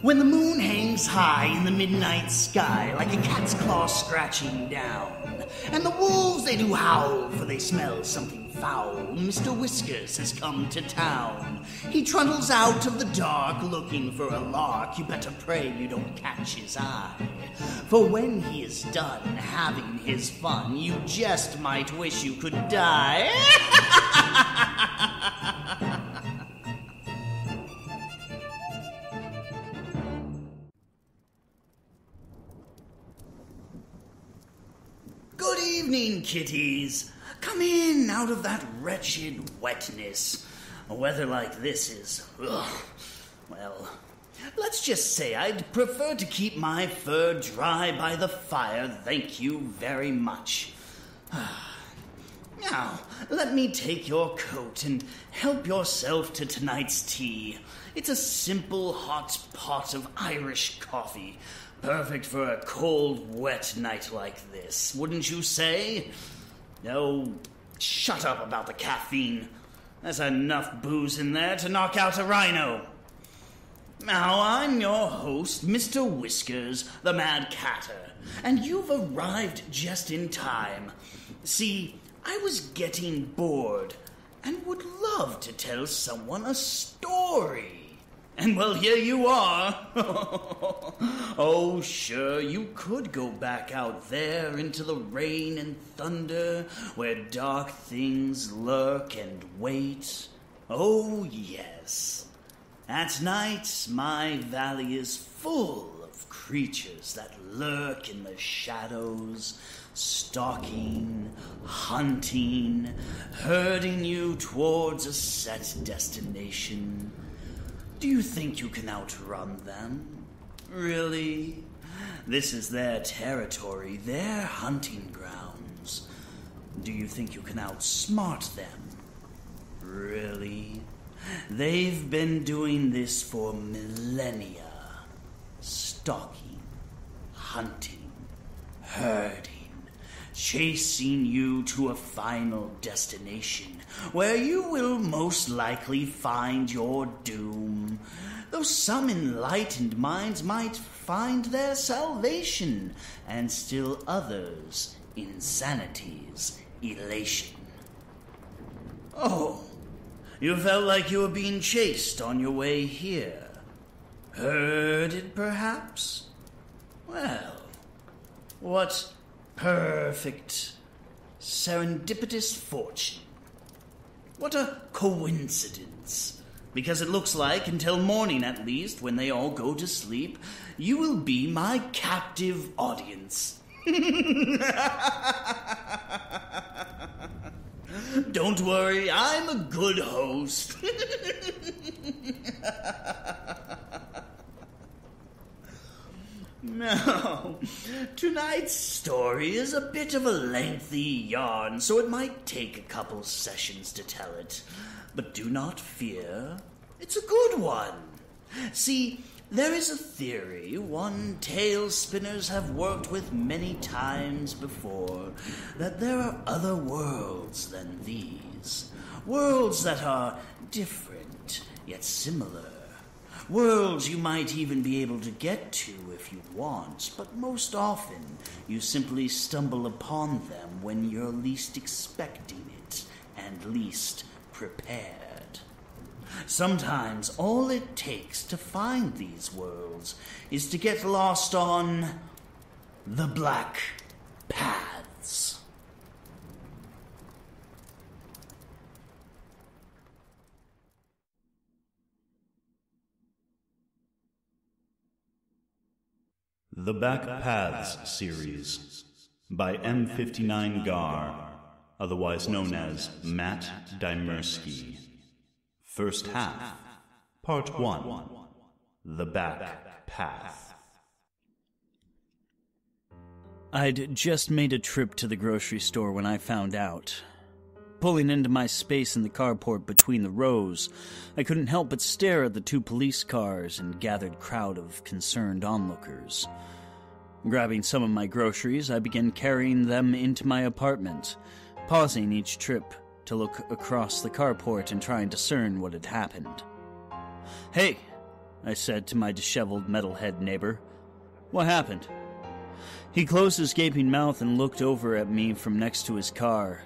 When the moon hangs high in the midnight sky like a cat's claw scratching down, and the wolves they do howl for they smell something foul, Mr. Whiskers has come to town. He trundles out of the dark looking for a lark. You better pray you don't catch his eye. For when he is done having his fun, you just might wish you could die. kitties. Come in out of that wretched wetness. A weather like this is. Ugh. Well, let's just say I'd prefer to keep my fur dry by the fire, thank you very much. Now, let me take your coat and help yourself to tonight's tea. It's a simple hot pot of Irish coffee, perfect for a cold, wet night like this, wouldn't you say? No, shut up about the caffeine. There's enough booze in there to knock out a rhino. Now, I'm your host, Mr. Whiskers, the Mad Catter, and you've arrived just in time. See, I was getting bored and would love to tell someone a story. And well, here you are. oh, sure, you could go back out there into the rain and thunder where dark things lurk and wait. Oh, yes. At night, my valley is full of creatures that lurk in the shadows, stalking, hunting, herding you towards a set destination. Do you think you can outrun them? Really? This is their territory, their hunting grounds. Do you think you can outsmart them? Really? They've been doing this for millennia. Stalking, hunting, herding, chasing you to a final destination where you will most likely find your doom. Though some enlightened minds might find their salvation, and still others insanity's elation. Oh, you felt like you were being chased on your way here. Herded, perhaps? Well, what perfect serendipitous fortune. What a coincidence. Because it looks like, until morning at least, when they all go to sleep, you will be my captive audience. Don't worry, I'm a good host. Now, tonight's story is a bit of a lengthy yarn, so it might take a couple sessions to tell it. But do not fear, it's a good one. See, there is a theory one tale spinners have worked with many times before that there are other worlds than these. Worlds that are different, yet similar. Worlds you might even be able to get to if you want, but most often you simply stumble upon them when you're least expecting it and least prepared. Sometimes all it takes to find these worlds is to get lost on the Back Paths. The Back Paths series by M59 Gar, otherwise known as Matt Dymerski. First half, Part 1 The Back Path. I'd just made a trip to the grocery store when I found out. Pulling into my space in the carport between the rows, I couldn't help but stare at the two police cars and gathered crowd of concerned onlookers. Grabbing some of my groceries, I began carrying them into my apartment, pausing each trip to look across the carport and try and discern what had happened. Hey, I said to my disheveled metalhead neighbor. What happened? He closed his gaping mouth and looked over at me from next to his car.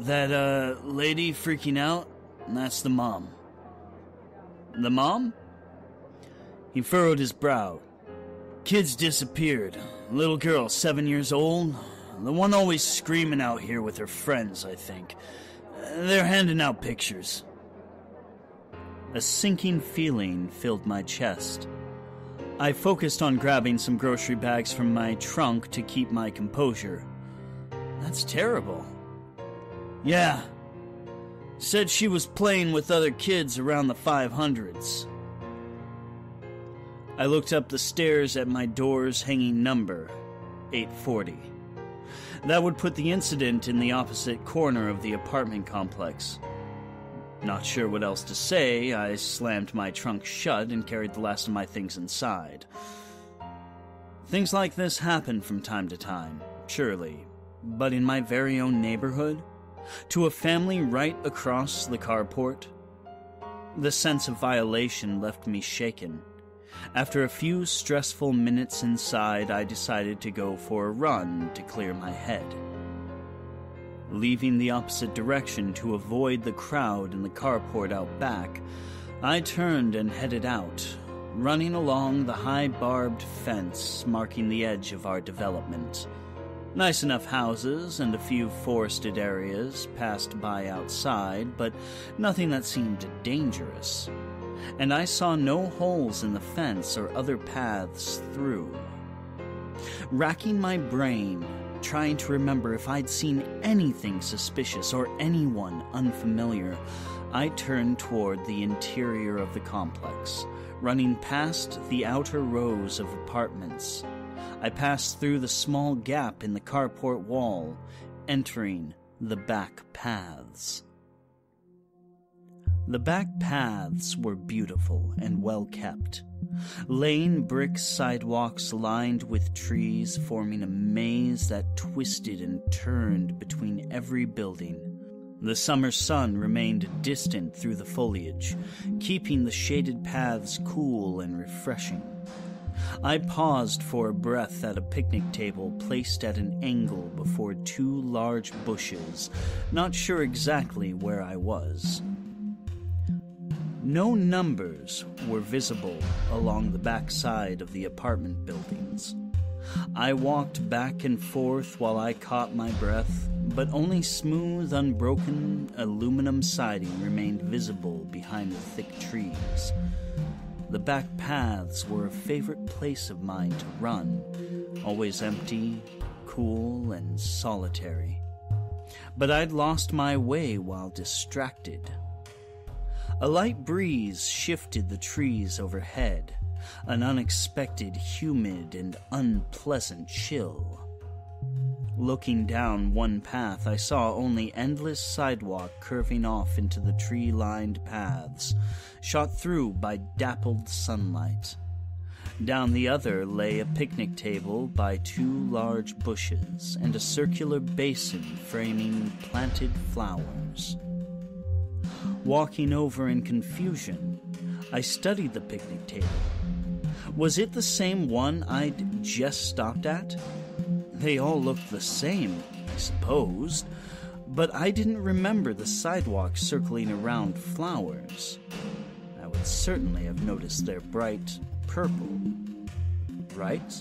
That, uh, lady freaking out? That's the mom. The mom? He furrowed his brow. Kids disappeared. Little girl, seven years old. The one always screaming out here with her friends, I think. They're handing out pictures. A sinking feeling filled my chest. I focused on grabbing some grocery bags from my trunk to keep my composure. That's terrible. Yeah. Said she was playing with other kids around the 500s. I looked up the stairs at my door's hanging number 840. That would put the incident in the opposite corner of the apartment complex. Not sure what else to say, I slammed my trunk shut and carried the last of my things inside. Things like this happen from time to time, surely, but in my very own neighborhood? To a family right across the carport? The sense of violation left me shaken. After a few stressful minutes inside, I decided to go for a run to clear my head. Leaving the opposite direction to avoid the crowd in the carport out back, I turned and headed out, running along the high barbed fence marking the edge of our development. Nice enough houses and a few forested areas passed by outside, but nothing that seemed dangerous. And I saw no holes in the fence or other paths through. Racking my brain, trying to remember if I'd seen anything suspicious or anyone unfamiliar, I turned toward the interior of the complex, running past the outer rows of apartments. I passed through the small gap in the carport wall, entering the back paths. The back paths were beautiful and well kept. Lane brick sidewalks lined with trees forming a maze that twisted and turned between every building. The summer sun remained distant through the foliage, keeping the shaded paths cool and refreshing. I paused for a breath at a picnic table placed at an angle before two large bushes, not sure exactly where I was. No numbers were visible along the back side of the apartment buildings. I walked back and forth while I caught my breath, but only smooth, unbroken aluminum siding remained visible behind the thick trees. The back paths were a favorite place of mine to run, always empty, cool, and solitary. But I'd lost my way while distracted. A light breeze shifted the trees overhead, an unexpected, humid, and unpleasant chill. Looking down one path, I saw only endless sidewalk curving off into the tree lined paths, shot through by dappled sunlight. Down the other lay a picnic table by two large bushes and a circular basin framing planted flowers. Walking over in confusion, I studied the picnic table. Was it the same one I'd just stopped at? They all looked the same, I supposed, but I didn't remember the sidewalk circling around flowers. I would certainly have noticed their bright purple. Right?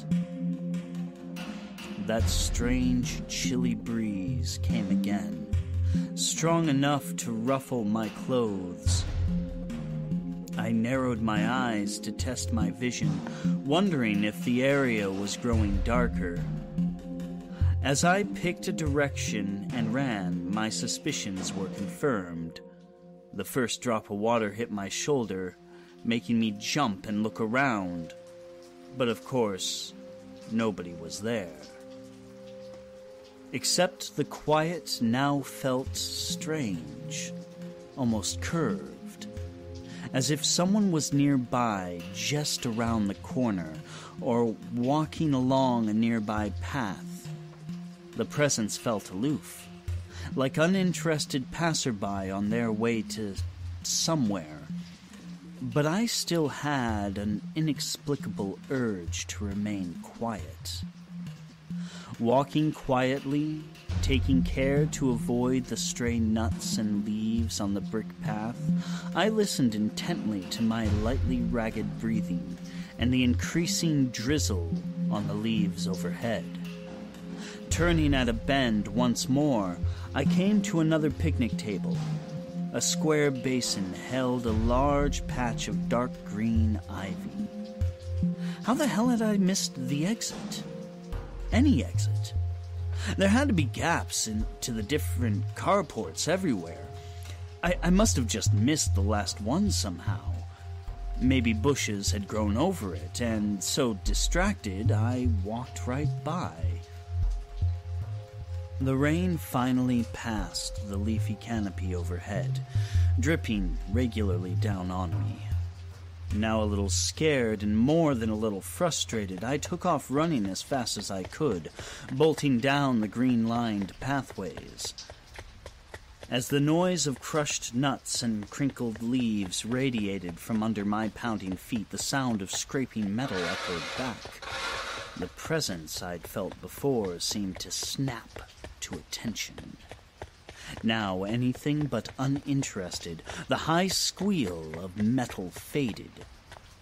That strange, chilly breeze came again strong enough to ruffle my clothes. I narrowed my eyes to test my vision, wondering if the area was growing darker. As I picked a direction and ran, my suspicions were confirmed. The first drop of water hit my shoulder, making me jump and look around. But of course, nobody was there except the quiet now felt strange, almost curved, as if someone was nearby just around the corner or walking along a nearby path. The presence felt aloof, like uninterested passerby on their way to somewhere. But I still had an inexplicable urge to remain quiet. Walking quietly, taking care to avoid the stray nuts and leaves on the brick path, I listened intently to my lightly ragged breathing and the increasing drizzle on the leaves overhead. Turning at a bend once more, I came to another picnic table. A square basin held a large patch of dark green ivy. How the hell had I missed the exit? Any exit? There had to be gaps into the different carports everywhere. I, I must have just missed the last one somehow. Maybe bushes had grown over it, and so distracted, I walked right by. The rain finally passed the leafy canopy overhead, dripping regularly down on me. Now a little scared and more than a little frustrated, I took off running as fast as I could, bolting down the green lined pathways. As the noise of crushed nuts and crinkled leaves radiated from under my pounding feet, the sound of scraping metal echoed back. The presence I'd felt before seemed to snap to attention. Now anything but uninterested, the high squeal of metal faded,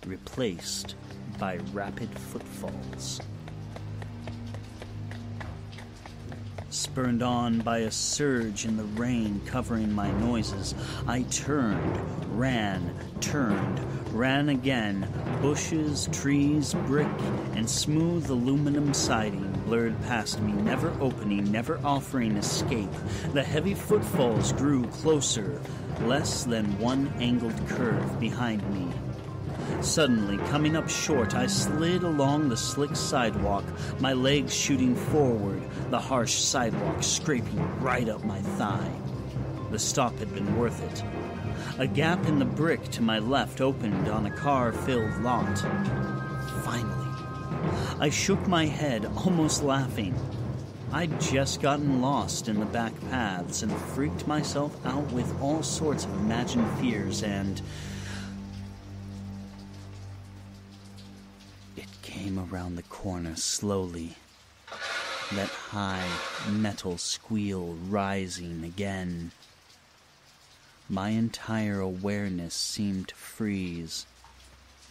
replaced by rapid footfalls. Spurned on by a surge in the rain covering my noises, I turned, ran, turned, ran again. Bushes, trees, brick, and smooth aluminum siding blurred past me, never opening, never offering escape. The heavy footfalls grew closer, less than one angled curve behind me. Suddenly, coming up short, I slid along the slick sidewalk, my legs shooting forward, the harsh sidewalk scraping right up my thigh. The stop had been worth it. A gap in the brick to my left opened on a car filled lot. Finally, I shook my head, almost laughing. I'd just gotten lost in the back paths and freaked myself out with all sorts of imagined fears and. It came around the corner slowly. That high metal squeal rising again. My entire awareness seemed to freeze,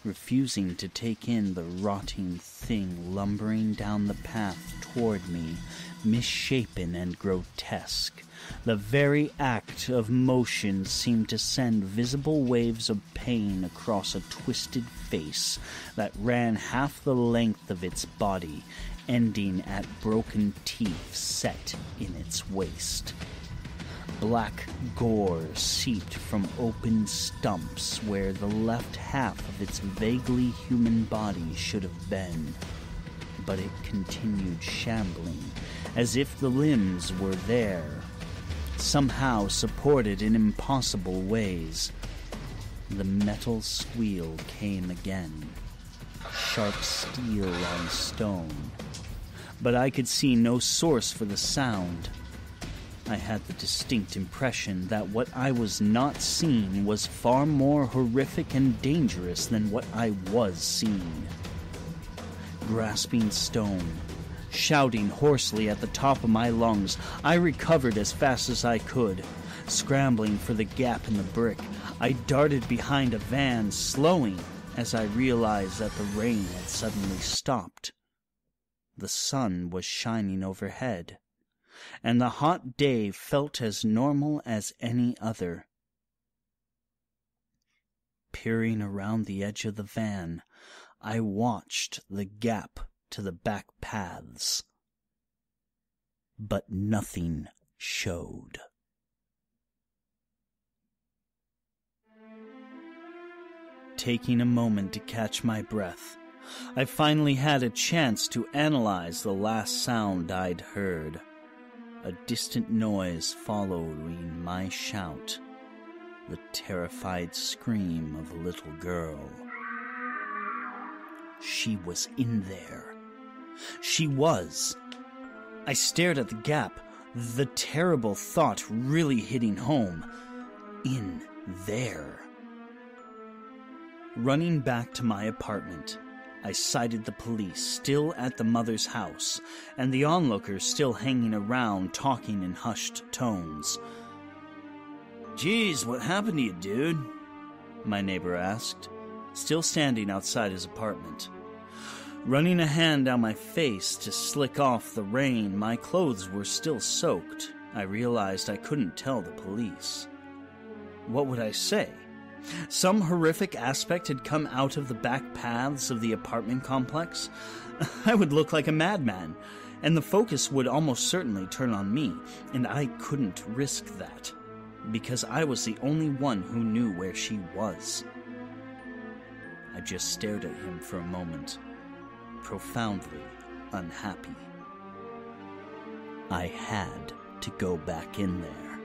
refusing to take in the rotting thing lumbering down the path toward me, misshapen and grotesque. The very act of motion seemed to send visible waves of pain across a twisted face that ran half the length of its body, ending at broken teeth set in its waist. Black gore seeped from open stumps where the left half of its vaguely human body should have been. But it continued shambling, as if the limbs were there, somehow supported in impossible ways. The metal squeal came again. Sharp steel on stone. But I could see no source for the sound. I had the distinct impression that what I was not seeing was far more horrific and dangerous than what I was seeing. Grasping stone, shouting hoarsely at the top of my lungs, I recovered as fast as I could. Scrambling for the gap in the brick, I darted behind a van, slowing as I realized that the rain had suddenly stopped. The sun was shining overhead and the hot day felt as normal as any other. Peering around the edge of the van, I watched the gap to the back paths. But nothing showed. Taking a moment to catch my breath, I finally had a chance to analyze the last sound I'd heard. A distant noise following my shout, the terrified scream of a little girl. She was in there. She was. I stared at the gap, the terrible thought really hitting home. In there. Running back to my apartment, I sighted the police still at the mother's house and the onlookers still hanging around talking in hushed tones. Geez, what happened to you, dude? My neighbor asked, still standing outside his apartment. Running a hand down my face to slick off the rain, my clothes were still soaked. I realized I couldn't tell the police. What would I say? Some horrific aspect had come out of the back paths of the apartment complex. I would look like a madman, and the focus would almost certainly turn on me, and I couldn't risk that, because I was the only one who knew where she was. I just stared at him for a moment profoundly unhappy. I had to go back in there.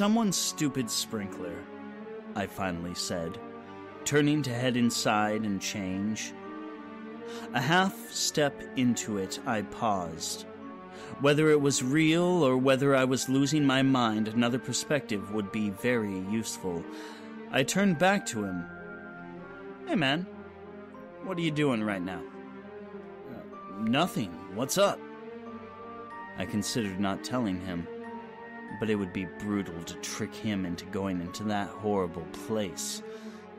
Someone's stupid sprinkler, I finally said, turning to head inside and change. A half step into it, I paused. Whether it was real or whether I was losing my mind, another perspective would be very useful. I turned back to him Hey, man. What are you doing right now? Uh, nothing. What's up? I considered not telling him, but it would be brutal to trick him into going into that horrible place,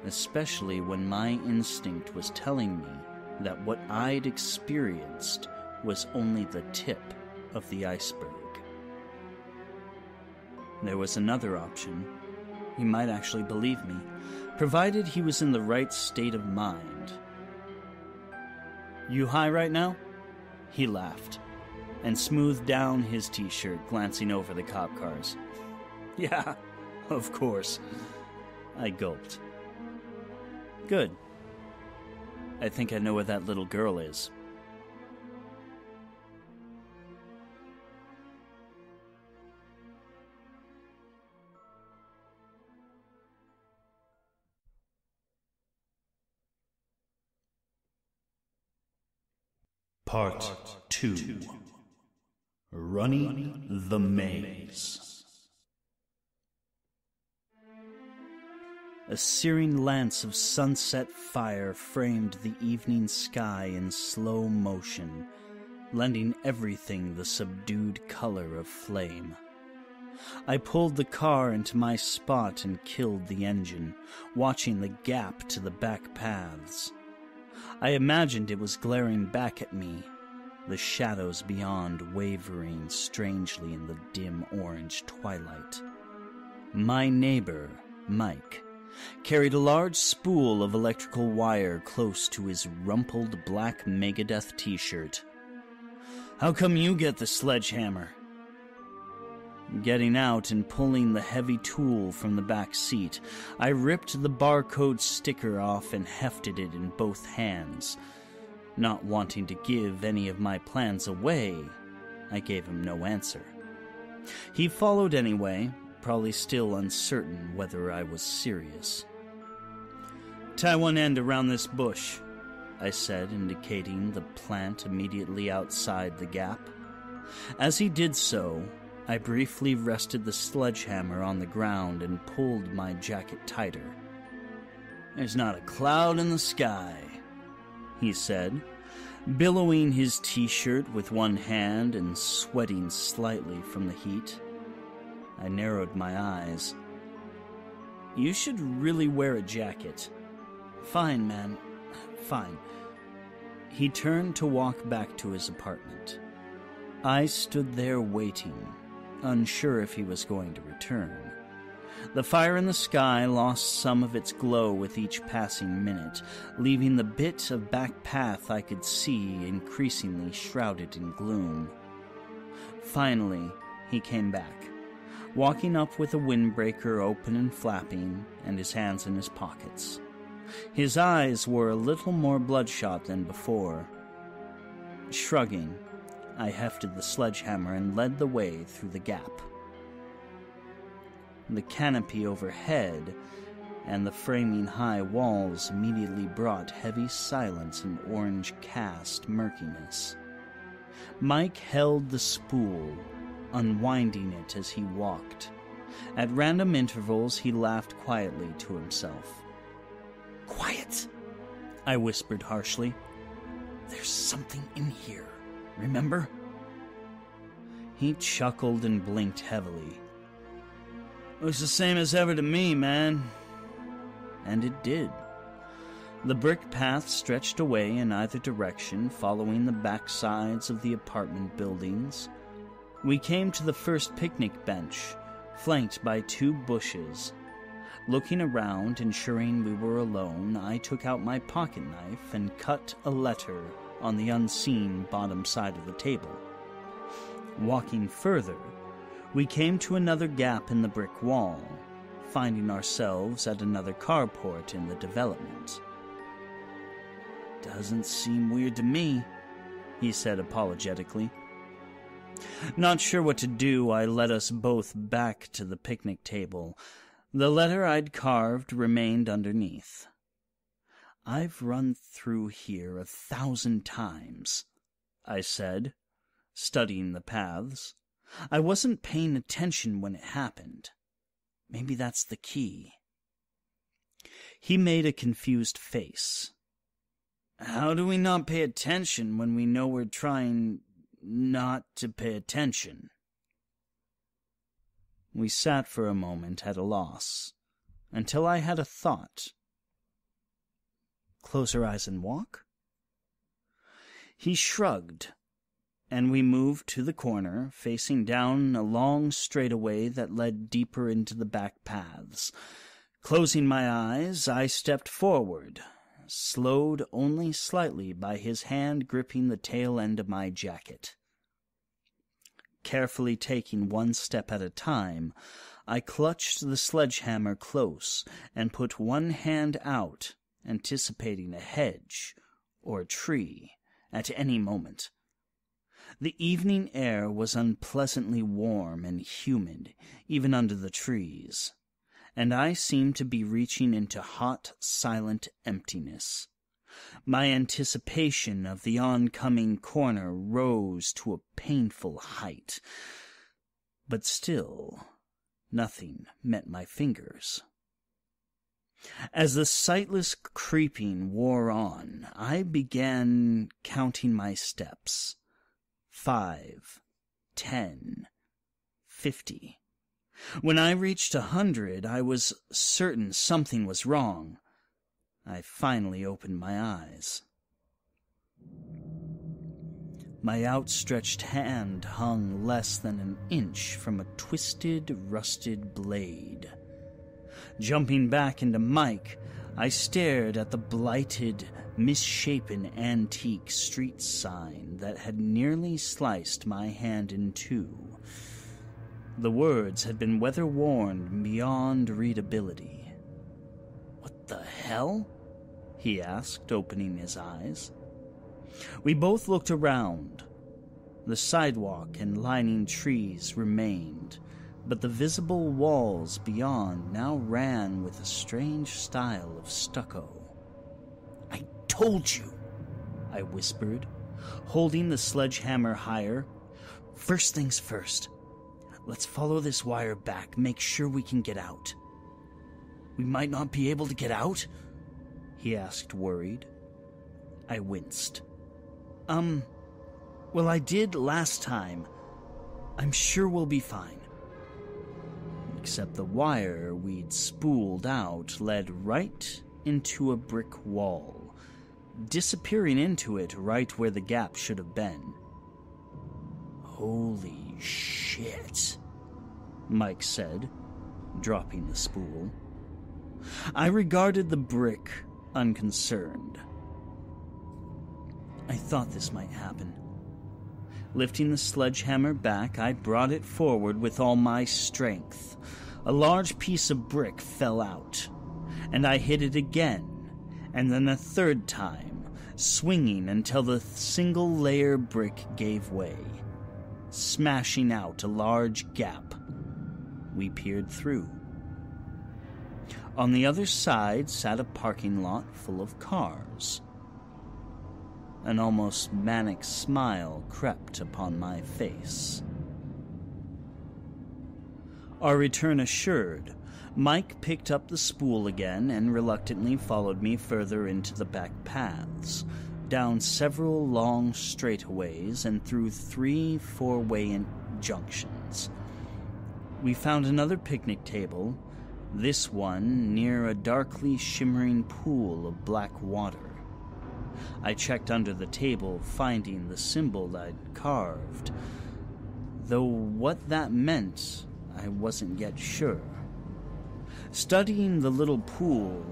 especially when my instinct was telling me that what I'd experienced was only the tip of the iceberg. There was another option. He might actually believe me provided he was in the right state of mind. You high right now? He laughed and smoothed down his t shirt, glancing over the cop cars. Yeah, of course. I gulped. Good. I think I know where that little girl is. Part 2 Running the Maze. A searing lance of sunset fire framed the evening sky in slow motion, lending everything the subdued color of flame. I pulled the car into my spot and killed the engine, watching the gap to the back paths. I imagined it was glaring back at me, the shadows beyond wavering strangely in the dim orange twilight. My neighbor, Mike, carried a large spool of electrical wire close to his rumpled black Megadeth t shirt. How come you get the sledgehammer? Getting out and pulling the heavy tool from the back seat, I ripped the barcode sticker off and hefted it in both hands. Not wanting to give any of my plans away, I gave him no answer. He followed anyway, probably still uncertain whether I was serious. Tie one end around this bush, I said, indicating the plant immediately outside the gap. As he did so, I briefly rested the sledgehammer on the ground and pulled my jacket tighter. There's not a cloud in the sky, he said, billowing his t shirt with one hand and sweating slightly from the heat. I narrowed my eyes. You should really wear a jacket. Fine, man. Fine. He turned to walk back to his apartment. I stood there waiting unsure if he was going to return. The fire in the sky lost some of its glow with each passing minute, leaving the bit of back path I could see increasingly shrouded in gloom. Finally, he came back, walking up with a windbreaker open and flapping, and his hands in his pockets. His eyes were a little more bloodshot than before. Shrugging, I hefted the sledgehammer and led the way through the gap. The canopy overhead and the framing high walls immediately brought heavy silence and orange cast murkiness. Mike held the spool, unwinding it as he walked. At random intervals, he laughed quietly to himself. Quiet, I whispered harshly. There's something in here, remember? He chuckled and blinked heavily. Looks the same as ever to me, man. And it did. The brick path stretched away in either direction, following the backsides of the apartment buildings. We came to the first picnic bench, flanked by two bushes. Looking around, ensuring we were alone, I took out my pocket knife and cut a letter on the unseen bottom side of the table. Walking further, we came to another gap in the brick wall, finding ourselves at another carport in the development. Doesn't seem weird to me, he said apologetically. Not sure what to do, I led us both back to the picnic table. The letter I'd carved remained underneath. I've run through here a thousand times, I said, studying the paths. I wasn't paying attention when it happened. Maybe that's the key. He made a confused face. How do we not pay attention when we know we're trying not to pay attention? We sat for a moment at a loss, until I had a thought. Close our eyes and walk? He shrugged, and we moved to the corner, facing down a long straightaway that led deeper into the back paths. Closing my eyes, I stepped forward, slowed only slightly by his hand gripping the tail end of my jacket. Carefully taking one step at a time, I clutched the sledgehammer close and put one hand out, anticipating a hedge or a tree at any moment. The evening air was unpleasantly warm and humid, even under the trees, and I seemed to be reaching into hot, silent emptiness. My anticipation of the oncoming corner rose to a painful height, but still nothing met my fingers. As the sightless creeping wore on, I began counting my steps. Five, ten, fifty. When I reached a hundred, I was certain something was wrong. I finally opened my eyes. My outstretched hand hung less than an inch from a twisted, rusted blade. Jumping back into Mike, I stared at the blighted, misshapen antique street sign that had nearly sliced my hand in two. The words had been weather worn beyond readability What the hell? he asked, opening his eyes. We both looked around. The sidewalk and lining trees remained, but the visible walls beyond now ran with a strange style of stucco. Told you, I whispered, holding the sledgehammer higher. First things first. Let's follow this wire back, make sure we can get out. We might not be able to get out? He asked, worried. I winced. Um, well, I did last time. I'm sure we'll be fine. Except the wire we'd spooled out led right into a brick wall, disappearing into it right where the gap should have been. Holy shit, Mike said, dropping the spool. I regarded the brick, unconcerned. I thought this might happen. Lifting the sledgehammer back, I brought it forward with all my strength. A large piece of brick fell out, and I hit it again, and then a third time, swinging until the single layer brick gave way, smashing out a large gap. We peered through. On the other side sat a parking lot full of cars. An almost manic smile crept upon my face. Our return assured, Mike picked up the spool again and reluctantly followed me further into the back paths, down several long straightaways and through three four way junctions. We found another picnic table, this one near a darkly shimmering pool of black water. I checked under the table, finding the symbol I'd carved, though what that meant I wasn't yet sure. Studying the little pool,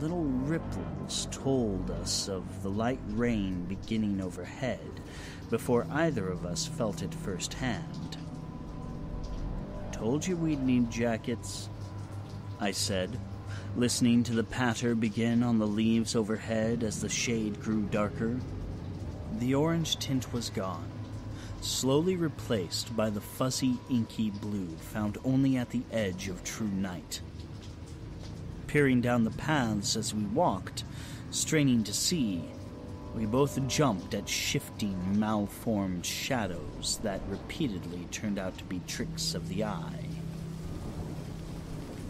little ripples told us of the light rain beginning overhead before either of us felt it firsthand. Told you we'd need jackets, I said, listening to the patter begin on the leaves overhead as the shade grew darker. The orange tint was gone, slowly replaced by the fuzzy, inky blue found only at the edge of true night peering down the paths as we walked, straining to see. We both jumped at shifting, malformed shadows that repeatedly turned out to be tricks of the eye.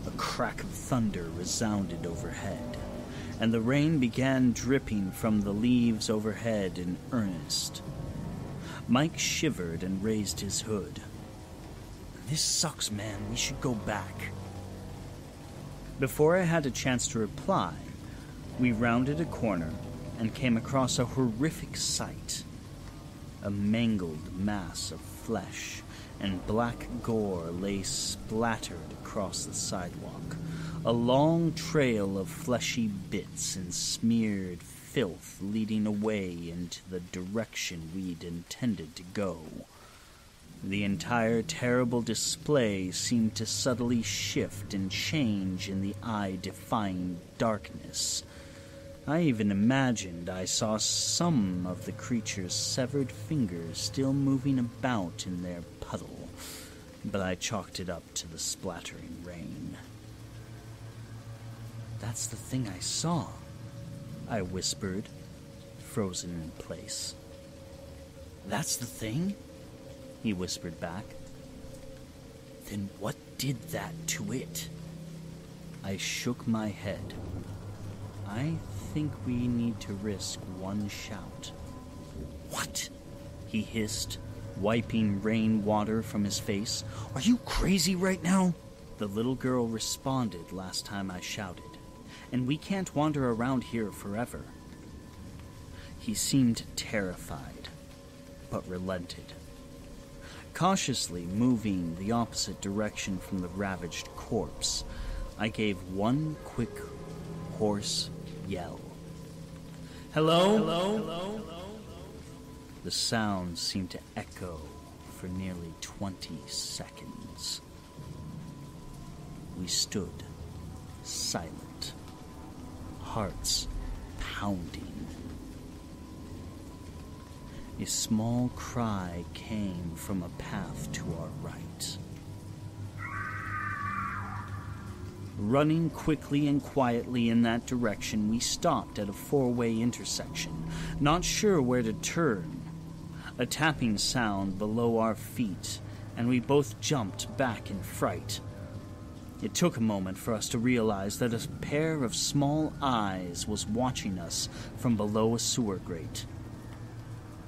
A crack of thunder resounded overhead, and the rain began dripping from the leaves overhead in earnest. Mike shivered and raised his hood. This sucks, man. We should go back. Before I had a chance to reply, we rounded a corner and came across a horrific sight. A mangled mass of flesh and black gore lay splattered across the sidewalk, a long trail of fleshy bits and smeared filth leading away into the direction we'd intended to go. The entire terrible display seemed to subtly shift and change in the eye defying darkness. I even imagined I saw some of the creature's severed fingers still moving about in their puddle, but I chalked it up to the splattering rain. That's the thing I saw, I whispered, frozen in place. That's the thing? He whispered back. Then what did that to it? I shook my head. I think we need to risk one shout. What? He hissed, wiping rainwater from his face. Are you crazy right now? The little girl responded last time I shouted, and we can't wander around here forever. He seemed terrified, but relented cautiously moving the opposite direction from the ravaged corpse, I gave one quick, hoarse yell. Hello? Hello? Hello? The sound seemed to echo for nearly 20 seconds. We stood, silent, hearts pounding a small cry came from a path to our right. Running quickly and quietly in that direction, we stopped at a four way intersection, not sure where to turn. A tapping sound below our feet, and we both jumped back in fright. It took a moment for us to realize that a pair of small eyes was watching us from below a sewer grate.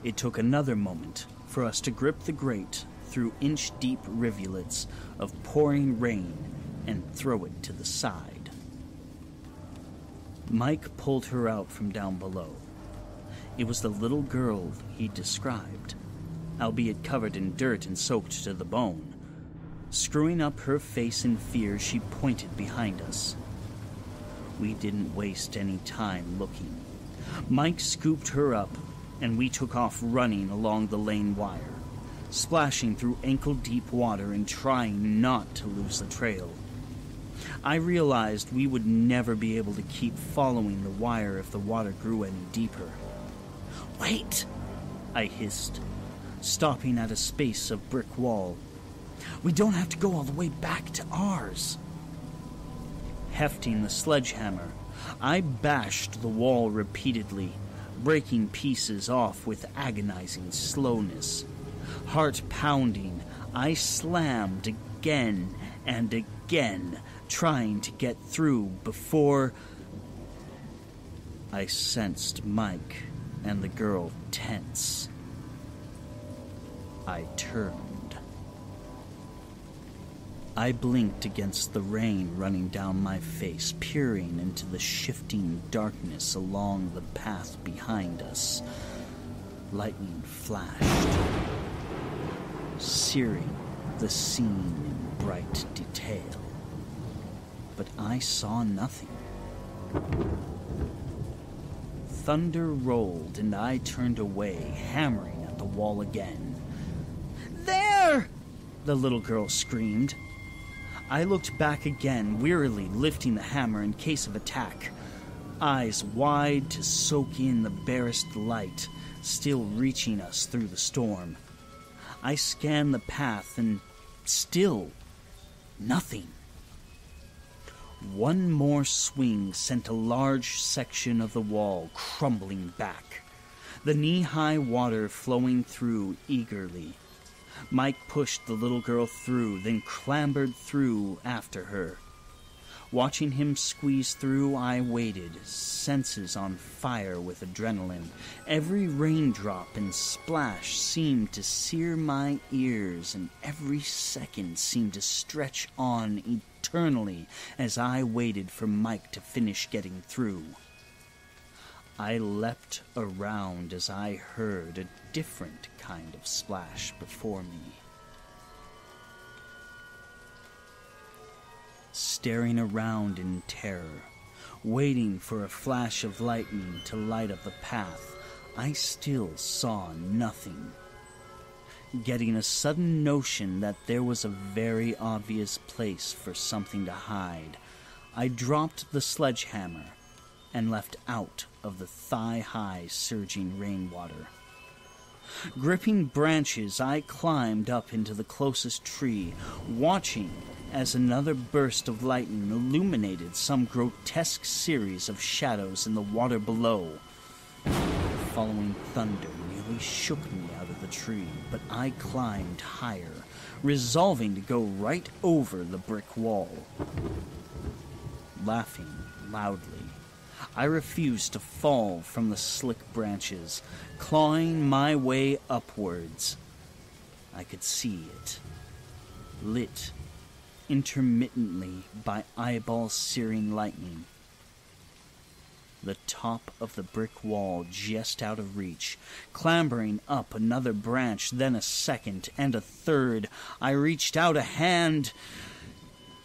It took another moment for us to grip the grate through inch deep rivulets of pouring rain and throw it to the side. Mike pulled her out from down below. It was the little girl he described, albeit covered in dirt and soaked to the bone. Screwing up her face in fear, she pointed behind us. We didn't waste any time looking. Mike scooped her up and we took off running along the lane wire, splashing through ankle deep water and trying not to lose the trail. I realized we would never be able to keep following the wire if the water grew any deeper. Wait! I hissed, stopping at a space of brick wall. We don't have to go all the way back to ours. Hefting the sledgehammer, I bashed the wall repeatedly breaking pieces off with agonizing slowness. Heart pounding, I slammed again and again, trying to get through before I sensed Mike and the girl tense. I turned. I blinked against the rain running down my face, peering into the shifting darkness along the path behind us. Lightning flashed, searing the scene in bright detail. But I saw nothing. Thunder rolled, and I turned away, hammering at the wall again. There! The little girl screamed. I looked back again, wearily lifting the hammer in case of attack, eyes wide to soak in the barest light still reaching us through the storm. I scanned the path and still nothing. One more swing sent a large section of the wall crumbling back, the knee high water flowing through eagerly. Mike pushed the little girl through, then clambered through after her. Watching him squeeze through, I waited, senses on fire with adrenaline. Every raindrop and splash seemed to sear my ears, and every second seemed to stretch on eternally as I waited for Mike to finish getting through. I leapt around as I heard a different kind of splash before me. Staring around in terror, waiting for a flash of lightning to light up the path, I still saw nothing. Getting a sudden notion that there was a very obvious place for something to hide, I dropped the sledgehammer and leapt out of the thigh high surging rainwater. Gripping branches, I climbed up into the closest tree, watching as another burst of lightning illuminated some grotesque series of shadows in the water below. The following thunder nearly shook me out of the tree, but I climbed higher, resolving to go right over the brick wall. Laughing loudly, I refused to fall from the slick branches, clawing my way upwards. I could see it, lit intermittently by eyeball searing lightning. The top of the brick wall just out of reach. Clambering up another branch, then a second, and a third. I reached out a hand,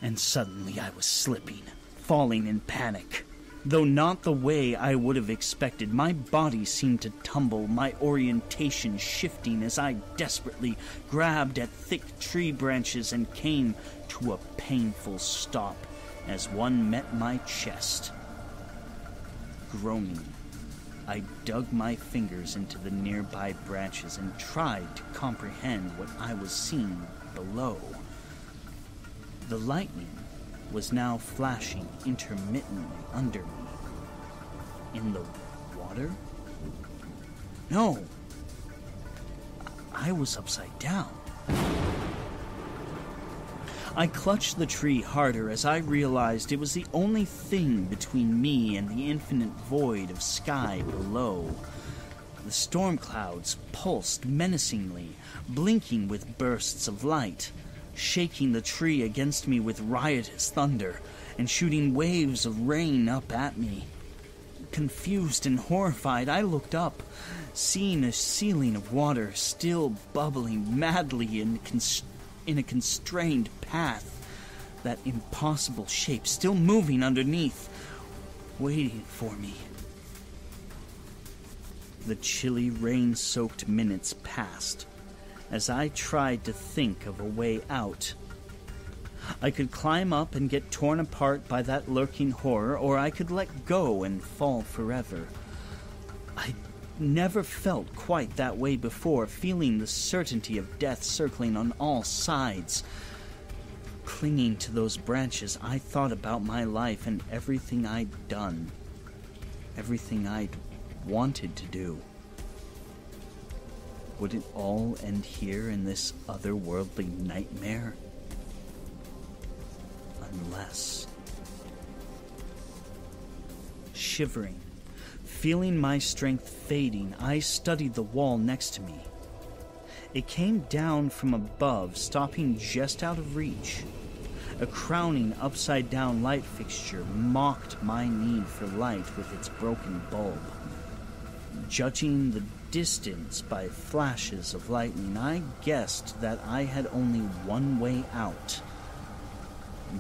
and suddenly I was slipping, falling in panic. Though not the way I would have expected, my body seemed to tumble, my orientation shifting as I desperately grabbed at thick tree branches and came to a painful stop as one met my chest. Groaning, I dug my fingers into the nearby branches and tried to comprehend what I was seeing below. The lightning was now flashing intermittently under me. In the water? No. I was upside down. I clutched the tree harder as I realized it was the only thing between me and the infinite void of sky below. The storm clouds pulsed menacingly, blinking with bursts of light shaking the tree against me with riotous thunder and shooting waves of rain up at me. Confused and horrified, I looked up, seeing a ceiling of water still bubbling madly in, const- in a constrained path, that impossible shape still moving underneath, waiting for me. The chilly, rain soaked minutes passed as I tried to think of a way out. I could climb up and get torn apart by that lurking horror, or I could let go and fall forever. I never felt quite that way before, feeling the certainty of death circling on all sides. Clinging to those branches, I thought about my life and everything I'd done, everything I'd wanted to do. Would it all end here in this otherworldly nightmare? Unless. Shivering, feeling my strength fading, I studied the wall next to me. It came down from above, stopping just out of reach. A crowning upside down light fixture mocked my need for light with its broken bulb. Judging the distance by flashes of lightning, I guessed that I had only one way out.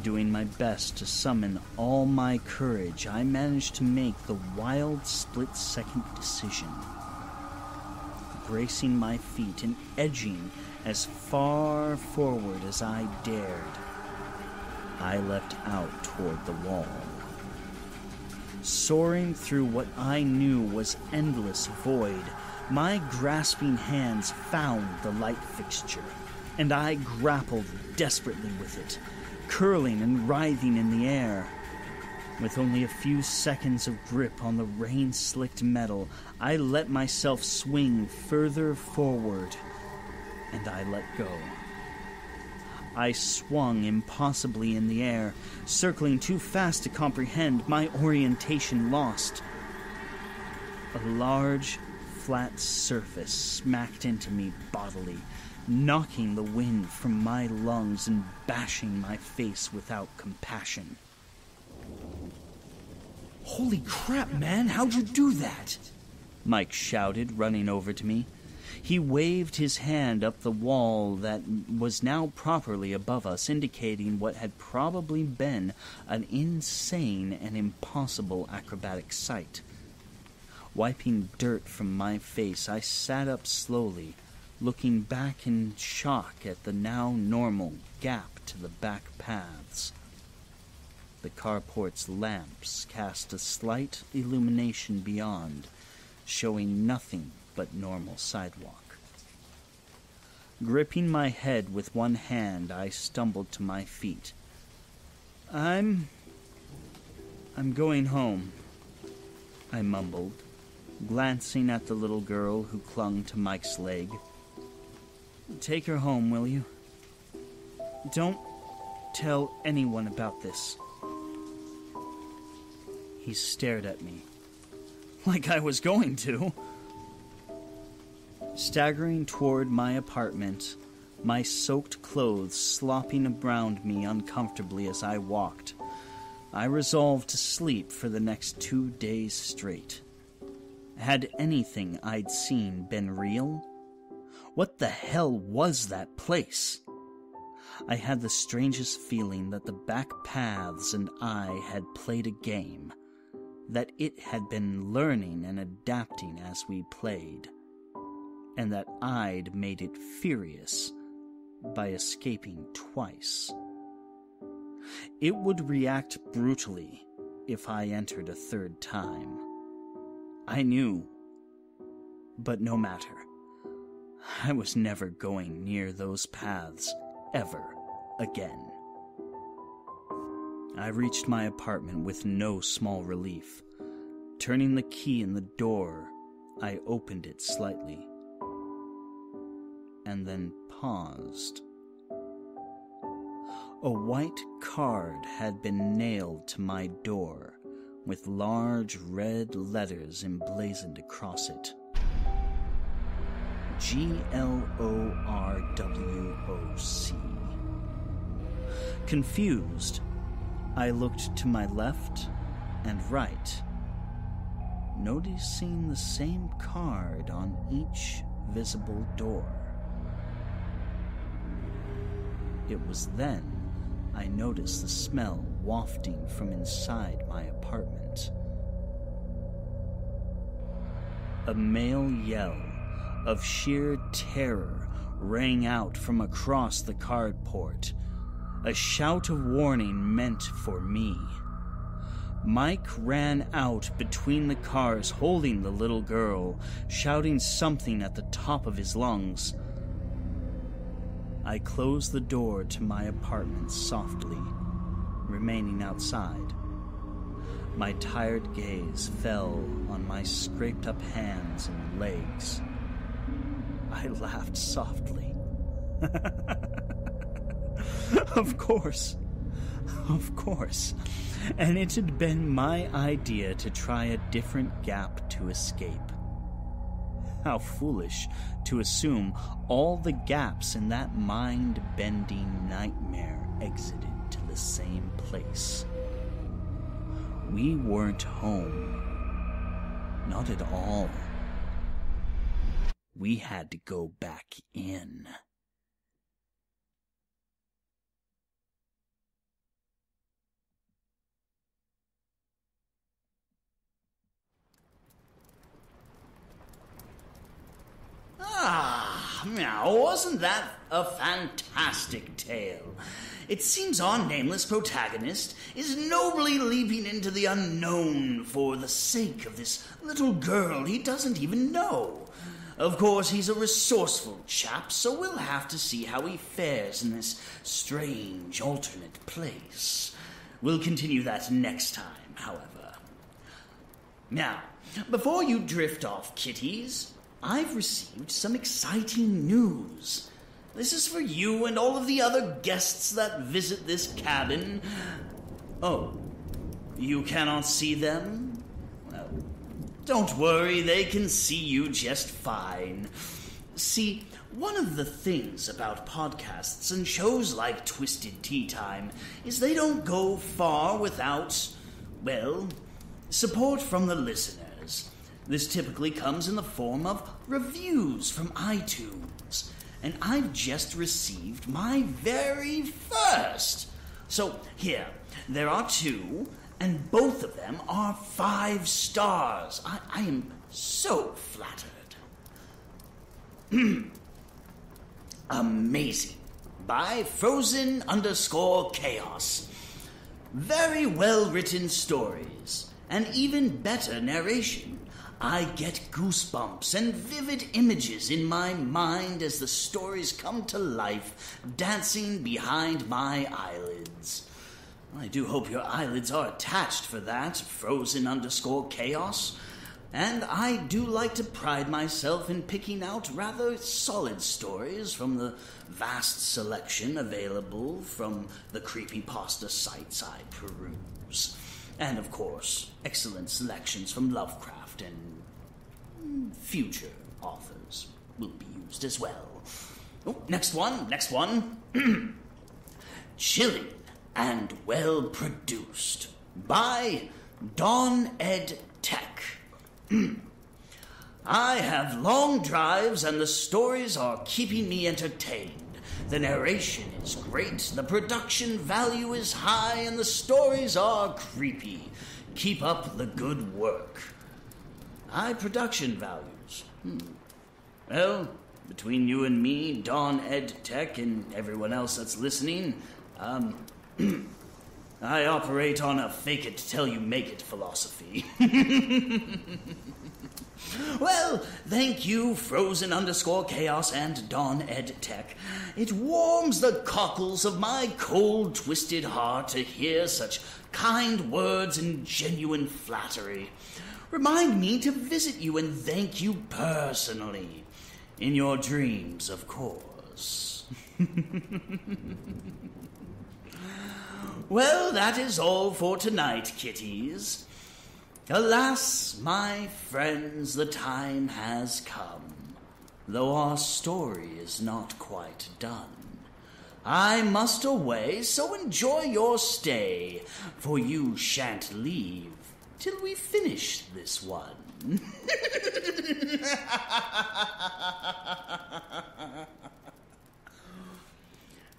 Doing my best to summon all my courage, I managed to make the wild split second decision. Bracing my feet and edging as far forward as I dared, I leapt out toward the wall. Soaring through what I knew was endless void, my grasping hands found the light fixture, and I grappled desperately with it, curling and writhing in the air. With only a few seconds of grip on the rain slicked metal, I let myself swing further forward, and I let go. I swung impossibly in the air, circling too fast to comprehend, my orientation lost. A large, flat surface smacked into me bodily, knocking the wind from my lungs and bashing my face without compassion. Holy crap, man, how'd you do that? Mike shouted, running over to me. He waved his hand up the wall that was now properly above us, indicating what had probably been an insane and impossible acrobatic sight. Wiping dirt from my face, I sat up slowly, looking back in shock at the now normal gap to the back paths. The carport's lamps cast a slight illumination beyond, showing nothing but normal sidewalk. Gripping my head with one hand, I stumbled to my feet. I'm. I'm going home, I mumbled, glancing at the little girl who clung to Mike's leg. Take her home, will you? Don't tell anyone about this. He stared at me. Like I was going to. Staggering toward my apartment, my soaked clothes slopping around me uncomfortably as I walked, I resolved to sleep for the next two days straight. Had anything I'd seen been real? What the hell was that place? I had the strangest feeling that the back paths and I had played a game, that it had been learning and adapting as we played and that I'd made it furious by escaping twice. It would react brutally if I entered a third time. I knew, but no matter. I was never going near those paths ever again. I reached my apartment with no small relief. Turning the key in the door, I opened it slightly and then paused. A white card had been nailed to my door with large red letters emblazoned across it. G L O R W O C. Confused, I looked to my left and right, noticing the same card on each visible door. It was then I noticed the smell wafting from inside my apartment. A male yell of sheer terror rang out from across the carport, a shout of warning meant for me. Mike ran out between the cars holding the little girl, shouting something at the top of his lungs. I closed the door to my apartment softly, remaining outside. My tired gaze fell on my scraped up hands and legs. I laughed softly. of course, Of course. And it had been my idea to try a different gap to escape. How foolish to assume all the gaps in that mind bending nightmare exited the same place. We weren't home. Not at all. We had to go back in. Ah, now, wasn't that a fantastic tale? It seems our nameless protagonist is nobly leaping into the unknown for the sake of this little girl he doesn't even know. Of course, he's a resourceful chap, so we'll have to see how he fares in this strange alternate place. We'll continue that next time, however. Now, before you drift off, kitties, I've received some exciting news. This is for you and all of the other guests that visit this cabin. Oh, you cannot see them? Well, don't worry, they can see you just fine. See, one of the things about podcasts and shows like Twisted Teatime is they don't go far without, well, support from the listeners. This typically comes in the form of reviews from iTunes, and I've just received my very first. So, here, there are two, and both of them are five stars. I, I am so flattered. Hmm. Amazing. By Frozen underscore Chaos. Very well written stories, and even better narration. I get goosebumps and vivid images in my mind as the stories come to life, dancing behind my eyelids. I do hope your eyelids are attached for that, frozen underscore chaos. And I do like to pride myself in picking out rather solid stories from the vast selection available from the creepypasta sites I peruse. And of course, excellent selections from Lovecraft and future authors will be used as well. Oh, next one, next one. Chilling and well produced by Don Ed Tech. I have long drives and the stories are keeping me entertained. The narration is great, the production value is high, and the stories are creepy. Keep up the good work. High production values. Hmm. Well, between you and me, Don Ed Tech, and everyone else that's listening, um, I operate on a fake it till you make it philosophy. well, thank you, Frozen underscore Chaos and Don Ed Tech. It warms the cockles of my cold, twisted heart to hear such kind words and genuine flattery. Remind me to visit you and thank you personally. In your dreams, of course. Well, that is all for tonight, kitties. Alas, my friends, the time has come, though our story is not quite done. I must away, so enjoy your stay, for you shan't leave till we finish this one.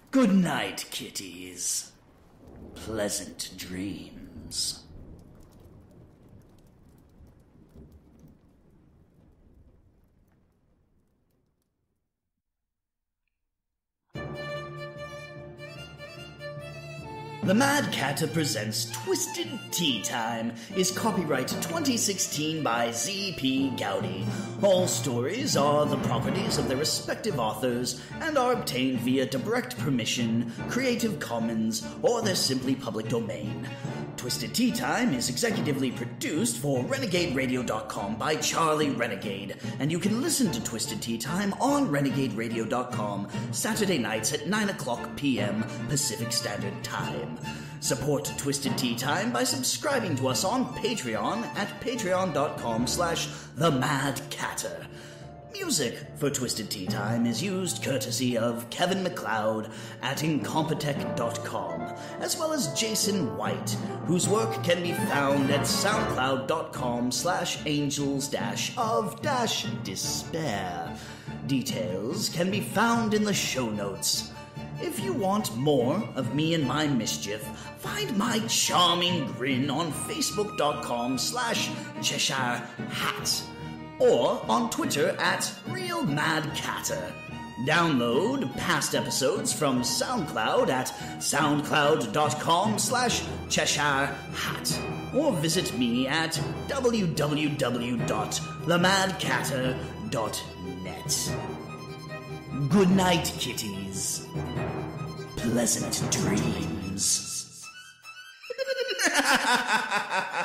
Good night, kitties pleasant dreams. The Mad Catter presents Twisted Teatime is copyright 2016 by Z.P. Gowdy. All stories are the properties of their respective authors and are obtained via direct permission, Creative Commons, or their simply public domain. Twisted Teatime is executively produced for RenegadeRadio.com by Charlie Renegade, and you can listen to Twisted Teatime on RenegadeRadio.com Saturday nights at 9 o'clock p.m. Pacific Standard Time. Support Twisted Teatime by subscribing to us on Patreon at patreon.com slash the Mad Catter. Music for Twisted Teatime is used courtesy of Kevin MacLeod at Incompetech.com, as well as Jason White, whose work can be found at soundcloud.com slash angels dash of dash despair. Details can be found in the show notes. If you want more of me and my mischief, find my charming grin on facebook.com slash Cheshire Hat or on Twitter at Real Mad Catter. Download past episodes from SoundCloud at soundcloud.com slash Cheshire Hat or visit me at www.themadcatter.net. Good night, kitties. Pleasant dreams.